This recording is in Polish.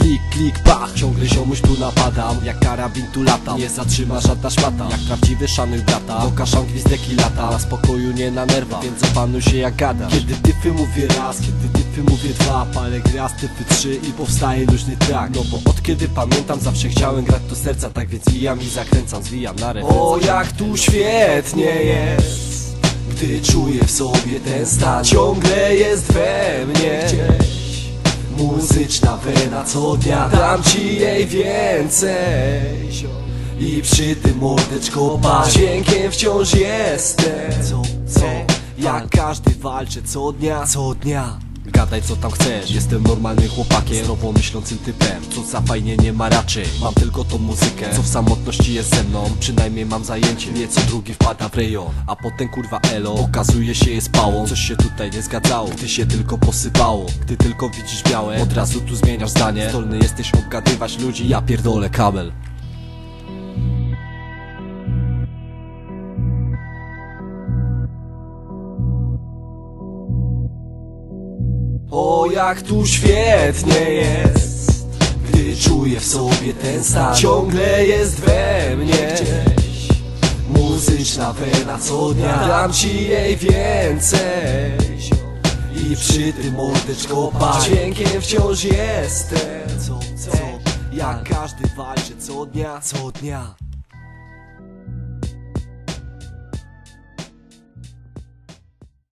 klik, klik, pach Ciągle ziomuś tu napadam, jak karabin tu latam. Nie zatrzyma żadna szmata, jak prawdziwy szanuj brata. Kaszan gwizdek i lata, na spokoju nie na nerwach Więc opanuj się jak gada. Kiedy tyfy mówię raz, kiedy tyfy mówię dwa. Palę gras, tyfy trzy i powstaje luźny track No bo od kiedy pamiętam zawsze chciałem grać do serca. Tak więc wijam i zakręcam, zwijam na refren O jak tu świetnie jest gdy czuję w sobie ten stan. Ciągle jest we mnie. gdzieś Muzyczna wena co dnia Dam ci jej więcej. I przy tym mordeczko patrz Dźwiękiem wciąż jestem. Co, co, jak każdy walczę co dnia Co dnia Gadaj co tam chcesz, jestem normalnym chłopakiem Zdrowo myślącym typem, co za fajnie nie ma raczej. Mam tylko tą muzykę, co w samotności jest ze mną. Przynajmniej mam zajęcie, nie co drugi wpada w rejon. A potem kurwa elo, okazuje się jest pałą. Coś się tutaj nie zgadzało, gdy się tylko posypało. Gdy tylko widzisz białe, od razu tu zmieniasz zdanie. Zdolny jesteś obgadywać ludzi, ja pierdolę kabel O jak tu świetnie jest Gdy czuję w sobie ten stan. Ciągle jest we mnie gdzieś Muzyczna wena co dnia. Dam ci jej więcej I przy tym mordeczko patrz. Dźwiękiem wciąż jestem jak każdy walczy co dnia Co dnia